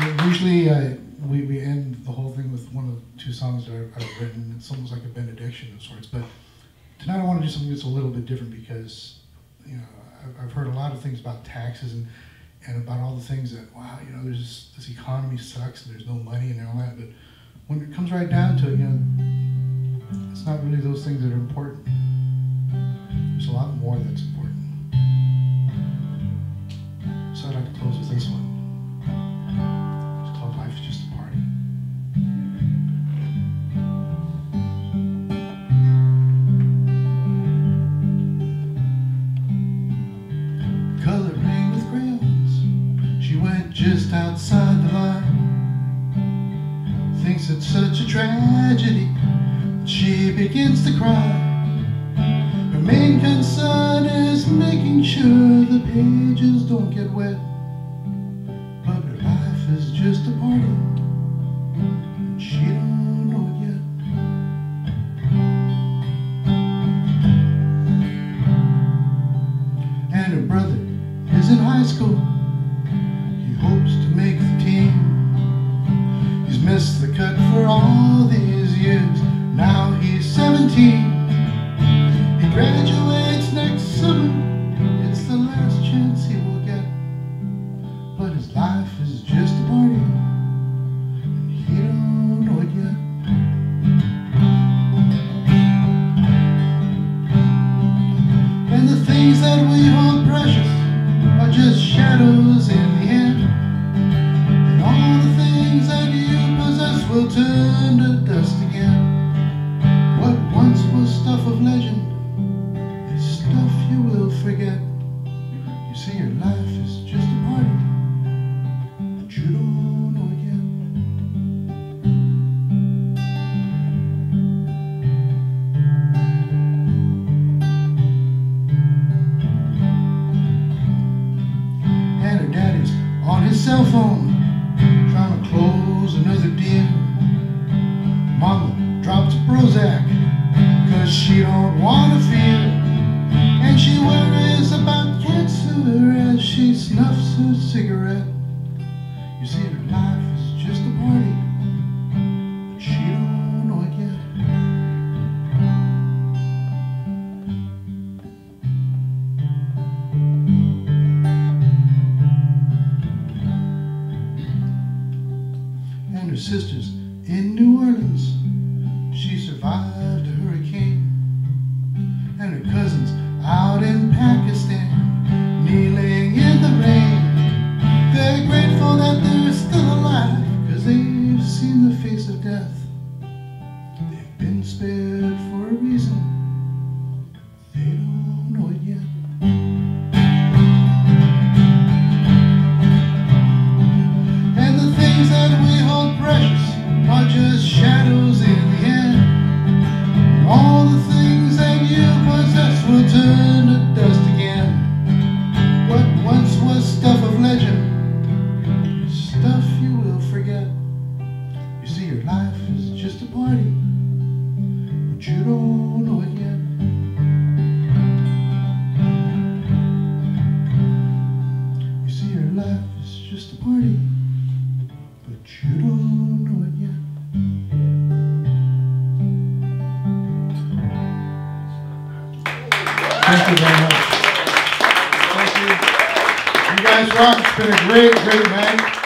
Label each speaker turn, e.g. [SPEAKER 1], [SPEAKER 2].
[SPEAKER 1] Usually uh, we, we end the whole thing with one of the two songs that I've, I've written. It's almost like a benediction of sorts. But tonight I want to do something that's a little bit different because you know I've, I've heard a lot of things about taxes and and about all the things that wow you know there's this economy sucks and there's no money and all that. But when it comes right down to it, you know, it's not really those things that are important. There's a lot more that's important. So I'd like to close with this one. Outside the line. Thinks it's such a tragedy she begins to cry. Her main concern is making sure the pages don't get wet. But her life is just a party, and she don't know it yet. And her brother 17. He graduates next summer. It's the last chance he will get. But his life is just a party. And he don't know it yet. And the things that we hold precious are just shadows in the end. And all the things that you possess will turn to forget. You see, your life is just a party, but you don't know it yet. and her daddy's on his cell phone and her sisters in New Orleans. She survived a hurricane, and her cousins out in Pakistan, kneeling in the rain. They're grateful that they're still alive, cause they've seen the face of death. Thank you very much. Thank you. You guys rock. It's been a great, great night.